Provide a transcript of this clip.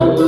Oh.